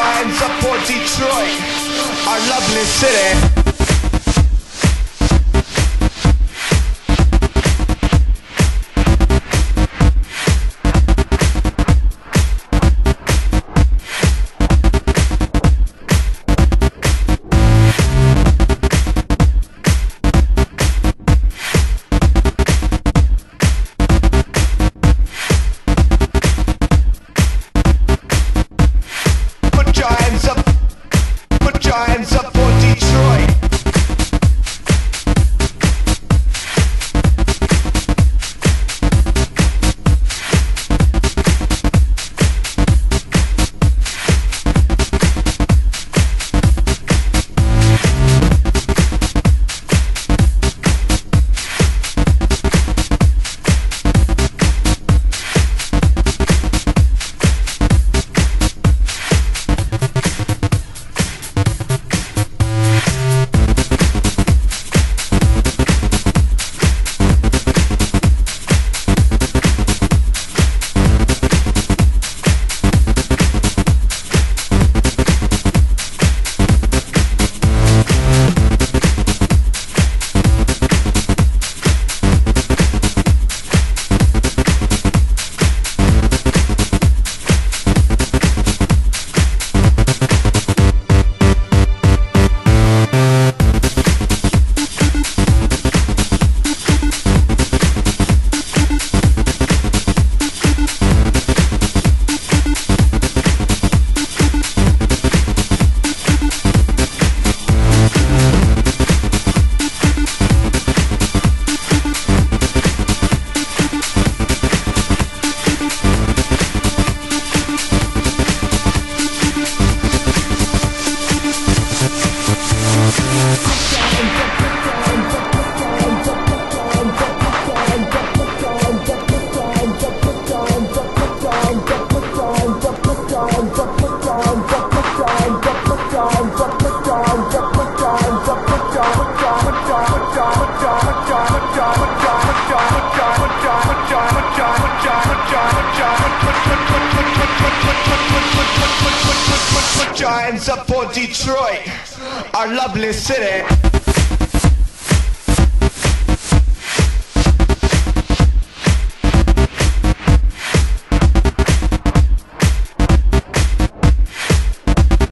hands up for Detroit, our lovely city. Hands up for Detroit, our lovely city.